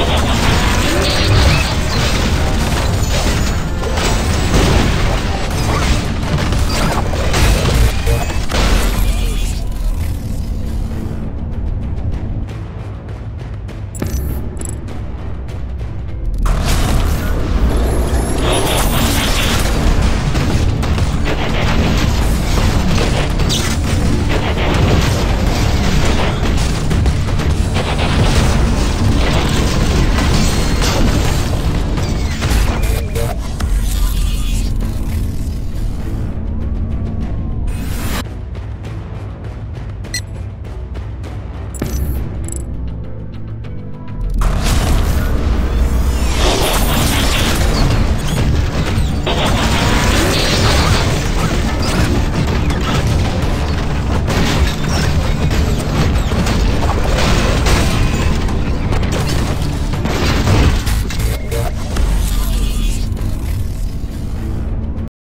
Come on.